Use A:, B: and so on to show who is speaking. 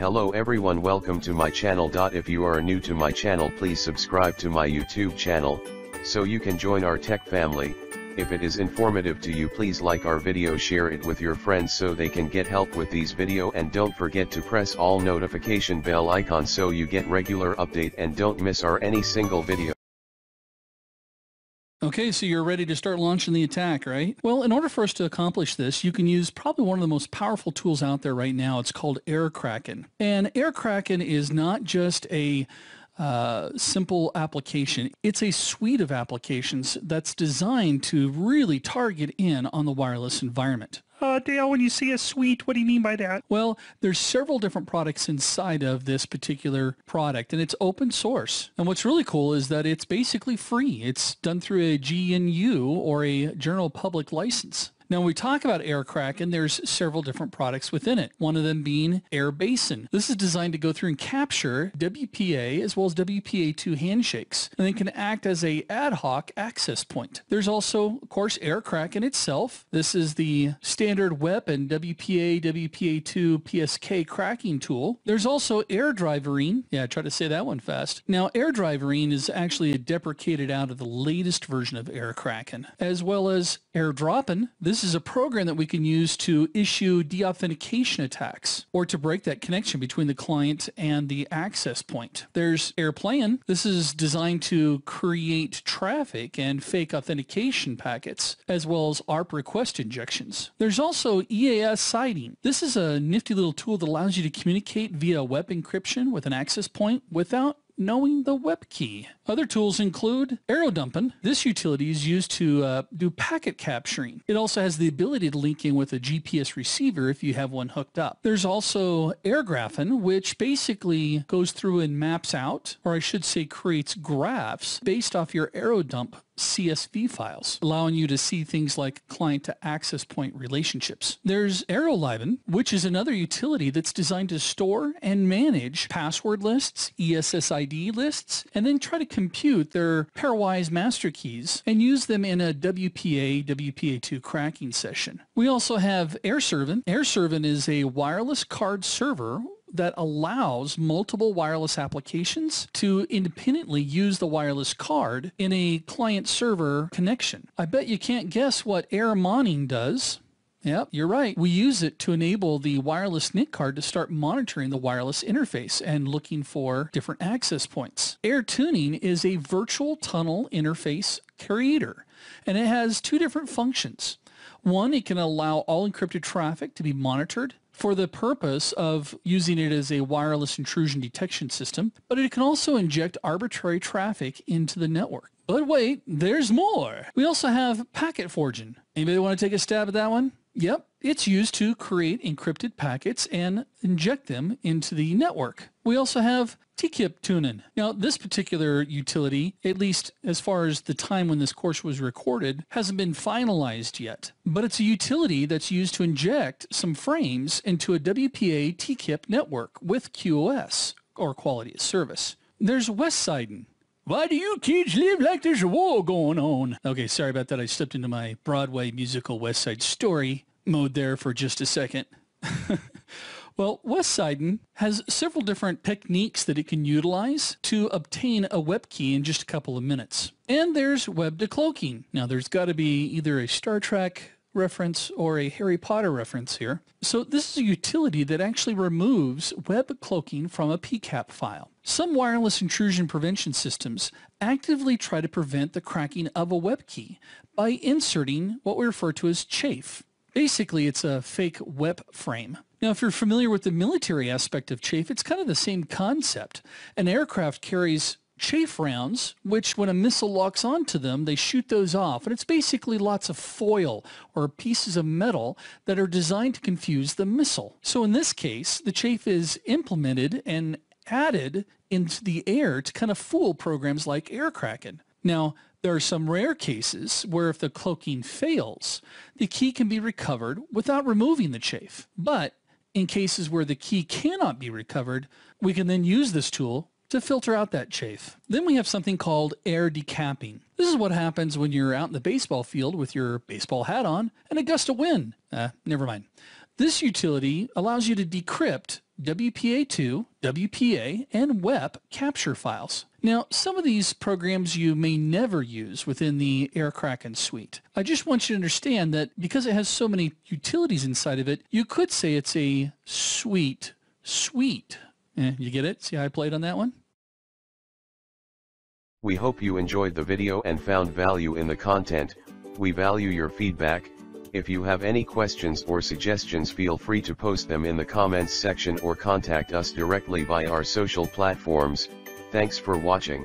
A: Hello everyone welcome to my channel. If you are new to my channel please subscribe to my YouTube channel, so you can join our tech family. If it is informative to you please like our video share it with your friends so they can get help with these video and don't forget to press all notification bell icon so you get regular update and don't miss our any single video.
B: Okay, so you're ready to start launching the attack, right? Well, in order for us to accomplish this, you can use probably one of the most powerful tools out there right now. It's called AirKraken. And AirKraken is not just a uh, simple application. It's a suite of applications that's designed to really target in on the wireless environment.
C: Uh, Dale, when you say a suite, what do you mean by that?
B: Well, there's several different products inside of this particular product, and it's open source. And what's really cool is that it's basically free. It's done through a GNU or a general public license. Now, when we talk about AirKraken, there's several different products within it. One of them being AirBasin. This is designed to go through and capture WPA as well as WPA2 handshakes, and then can act as a ad hoc access point. There's also, of course, AirKraken itself. This is the standard WEP and WPA, WPA2, PSK cracking tool. There's also Air AirDriverine. Yeah, I try to say that one fast. Now, Air AirDriverine is actually deprecated out of the latest version of Air AirKraken, as well as AirDroppin. This this is a program that we can use to issue deauthentication attacks or to break that connection between the client and the access point. There's AirPlan. This is designed to create traffic and fake authentication packets, as well as ARP request injections. There's also EAS siding. This is a nifty little tool that allows you to communicate via web encryption with an access point without knowing the web key. Other tools include AeroDumpin. This utility is used to uh, do packet capturing. It also has the ability to link in with a GPS receiver if you have one hooked up. There's also AirGraphin, which basically goes through and maps out, or I should say creates graphs based off your AeroDump CSV files, allowing you to see things like client to access point relationships. There's AeroLiven, which is another utility that's designed to store and manage password lists, ESSID lists, and then try to compute their pairwise master keys and use them in a WPA, WPA2 cracking session. We also have AirServant. AirServant is a wireless card server that allows multiple wireless applications to independently use the wireless card in a client server connection. I bet you can't guess what Air Monitoring does. Yep, you're right. We use it to enable the wireless NIC card to start monitoring the wireless interface and looking for different access points. Air Tuning is a virtual tunnel interface creator, and it has two different functions. One, it can allow all encrypted traffic to be monitored for the purpose of using it as a wireless intrusion detection system, but it can also inject arbitrary traffic into the network. But wait, there's more. We also have packet forging. Anybody want to take a stab at that one? Yep, it's used to create encrypted packets and inject them into the network. We also have TKIP tuning. Now, this particular utility, at least as far as the time when this course was recorded, hasn't been finalized yet. But it's a utility that's used to inject some frames into a WPA TKIP network with QoS, or quality of service. There's Westsiding. Why do you kids live like there's a war going on? Okay, sorry about that. I stepped into my Broadway musical West Side Story mode there for just a second. well, Westsiding has several different techniques that it can utilize to obtain a web key in just a couple of minutes. And there's web decloaking. Now, there's got to be either a Star Trek reference or a Harry Potter reference here. So this is a utility that actually removes web cloaking from a PCAP file. Some wireless intrusion prevention systems actively try to prevent the cracking of a web key by inserting what we refer to as chafe. Basically, it's a fake web frame. Now, if you're familiar with the military aspect of chafe, it's kind of the same concept. An aircraft carries chafe rounds, which when a missile locks onto them, they shoot those off. And it's basically lots of foil or pieces of metal that are designed to confuse the missile. So in this case, the chafe is implemented and added into the air to kind of fool programs like AirKraken. Now, there are some rare cases where if the cloaking fails, the key can be recovered without removing the chafe. But in cases where the key cannot be recovered, we can then use this tool to filter out that chafe. Then we have something called air decapping. This is what happens when you're out in the baseball field with your baseball hat on and a gust of wind. Uh, never mind. This utility allows you to decrypt WPA2, WPA, and WEP capture files. Now, some of these programs you may never use within the AirKraken suite. I just want you to understand that because it has so many utilities inside of it, you could say it's a suite suite. Eh, you get it? See how I played on that one?
A: We hope you enjoyed the video and found value in the content. We value your feedback. If you have any questions or suggestions feel free to post them in the comments section or contact us directly by our social platforms. Thanks for watching.